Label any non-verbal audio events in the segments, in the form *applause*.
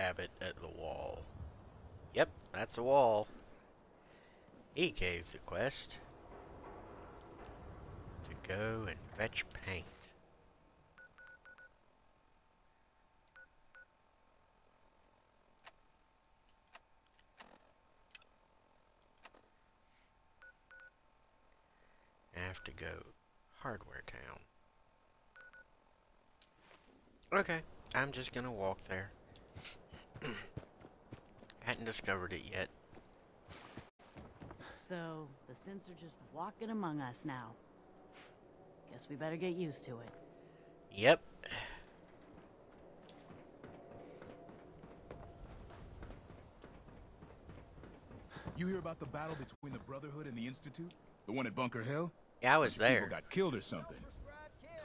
Abbott at the wall. Yep, that's a wall. He gave the quest to go and fetch paint. I have to go Hardware Town. Okay, I'm just gonna walk there. *clears throat* Hadn't discovered it yet. So, the synths are just walking among us now. Guess we better get used to it. Yep. You hear about the battle between the Brotherhood and the Institute? The one at Bunker Hill? Yeah, I was People there. got killed or something.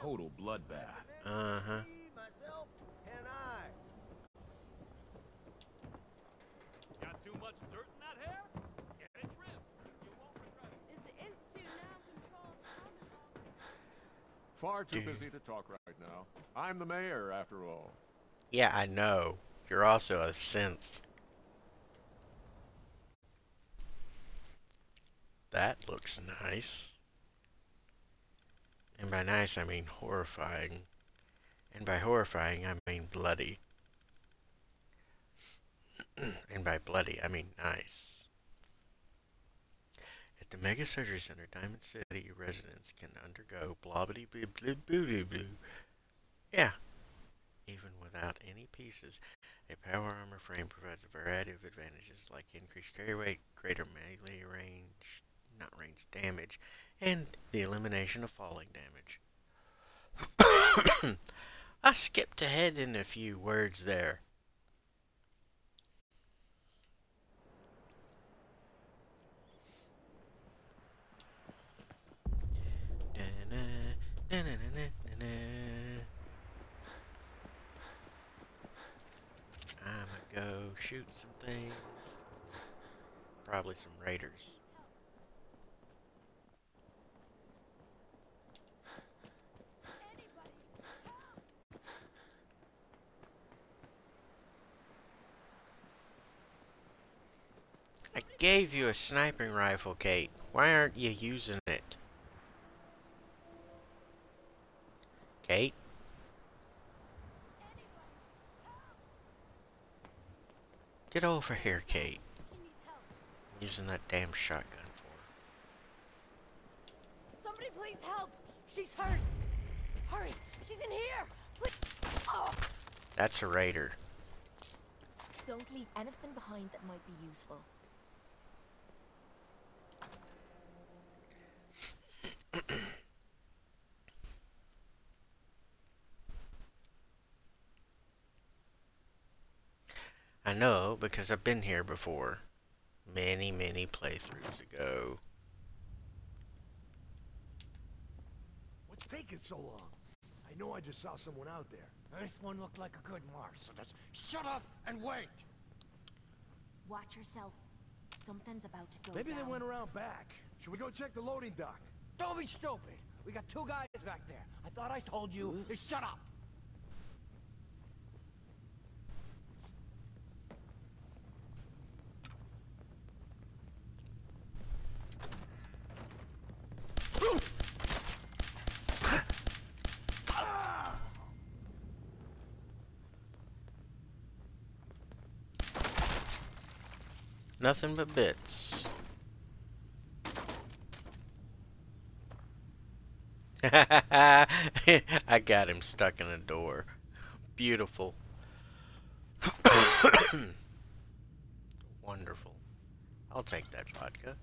Total bloodbath. Uh-huh. myself, and I. Got too much dirt in that hair? Get it trimmed. You won't regret it. Is the Institute now in control of Commodore? Far too Dude. busy to talk right now. I'm the mayor, after all. Yeah, I know. You're also a synth. That looks nice. And by nice, I mean horrifying. And by horrifying, I mean bloody. *clears throat* and by bloody, I mean nice. At the Mega Surgery Center, Diamond City residents can undergo blobbity blue blue blue blue. Yeah, even without any pieces. A power armor frame provides a variety of advantages like increased carry weight, greater melee range, not range damage, and the elimination of falling damage. *coughs* I skipped ahead in a few words there. Shoot some things. Probably some raiders. I gave you a sniping rifle, Kate. Why aren't you using it? Kate? Get over here, Kate. I'm Using that damn shotgun for. Somebody please help! She's hurt! Hurry! She's in here! Please! Oh! That's a raider. Don't leave anything behind that might be useful. Know because I've been here before. Many, many playthroughs ago. What's taking so long? I know I just saw someone out there. This one looked like a good mark, so just shut up and wait! Watch yourself. Something's about to go Maybe down. they went around back. Should we go check the loading dock? Don't be stupid! We got two guys back there. I thought I told you to shut up! Nothing but bits. *laughs* I got him stuck in a door. Beautiful. *coughs* Wonderful. I'll take that vodka.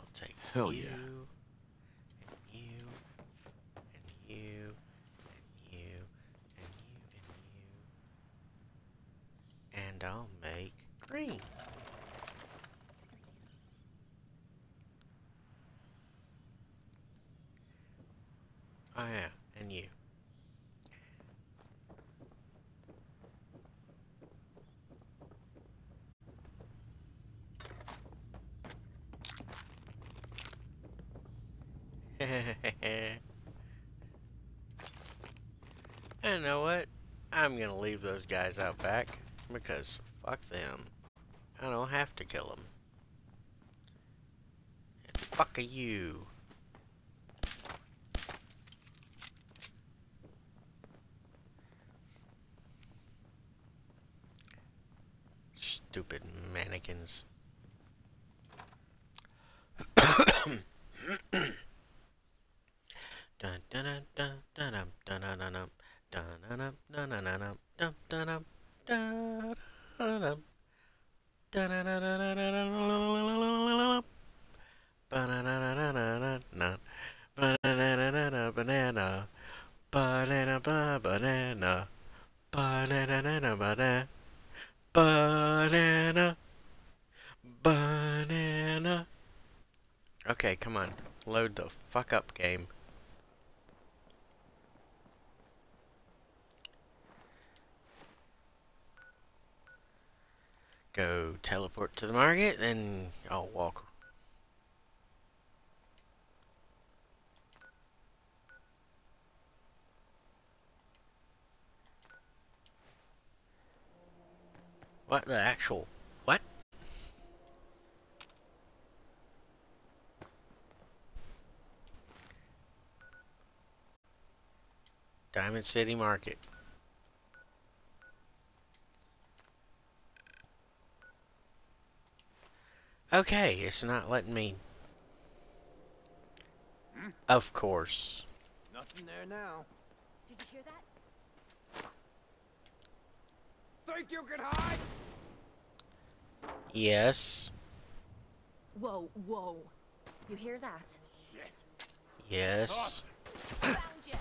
I'll take Hell you, yeah. and you, and you, and you, and you, and you. And I'll make green. Oh yeah, and you. And know what? I'm gonna leave those guys out back because fuck them. I don't have to kill them. And fuck you. Stupid mannequins. Banana, banana, banana, banana, banana, banana, banana, banana. Okay, come on, load the fuck up, game. Go teleport to the market, then I'll walk. What the actual? What? Diamond City Market. Okay, it's not letting me. Hmm. Of course. Nothing there now. Did you hear that? Think you can hide? Yes. Whoa, whoa. You hear that? Shit. Yes. Found you.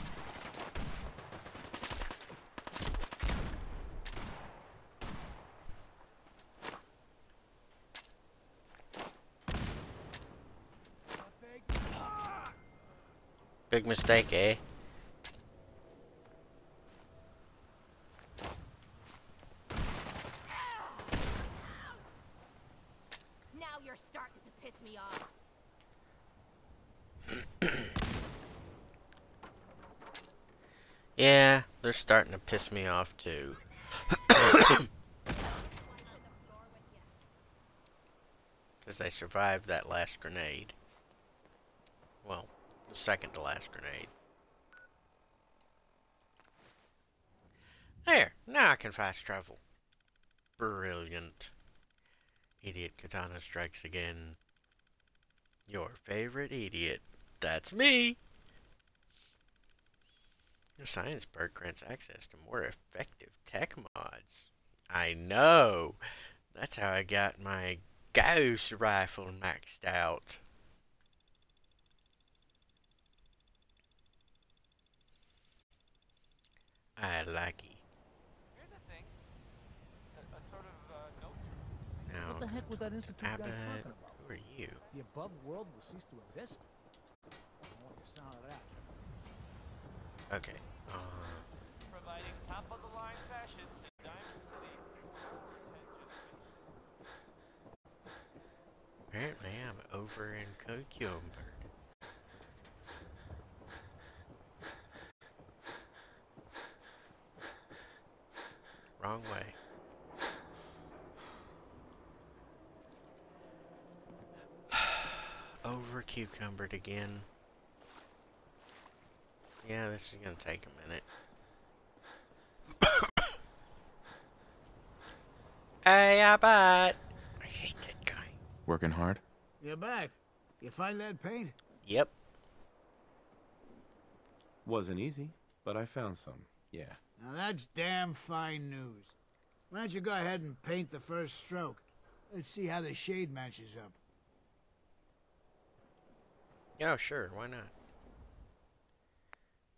Big mistake, eh? Now you're starting to piss me off. Yeah, they're starting to piss me off too. *coughs* Because they survived that last grenade. Well, the second to last grenade. There! Now I can fast travel. Brilliant. Idiot Katana strikes again. Your favorite idiot. That's me! Your science perk grants access to more effective tech mods. I know! That's how I got my ghost rifle maxed out. I like it. Here's the thing. A, a sort of uh, note. Now, What the heck was that institute guy talking about? who are you? The above world will cease to exist? I don't the sound of that. Okay. Uh, Providing top of the line fashion to Diamond City. apparently I'm over in Cucumber. Over cucumbered again. Yeah, this is gonna take a minute. hey, I bet. I hate that guy. Working hard? You're back. You find that paint? Yep. Wasn't easy, but I found some. Yeah. Now that's damn fine news. Why don't you go ahead and paint the first stroke? Let's see how the shade matches up. Yeah, sure, why not?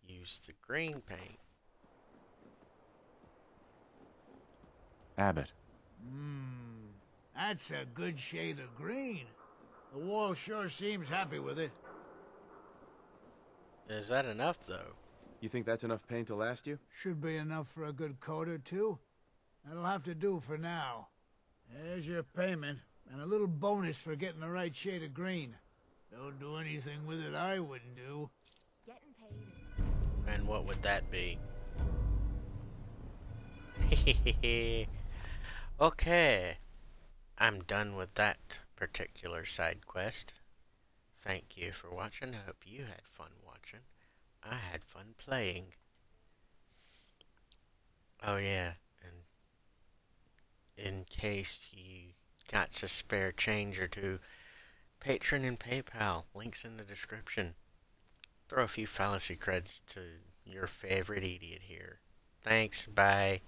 Use the green paint. Abbott. Mmm. That's a good shade of green. The wall sure seems happy with it. Is that enough, though? You think that's enough paint to last you? Should be enough for a good coat or two. That'll have to do for now. There's your payment, and a little bonus for getting the right shade of green. Don't do anything with it I wouldn't do. Getting paid is the best. And what would that be? *laughs* okay. I'm done with that particular side quest. Thank you for watching. I hope you had fun watching. I had fun playing. Oh yeah, and in case you got a spare change or two, Patreon and PayPal, links in the description. Throw a few fallacy creds to your favorite idiot here. Thanks, bye.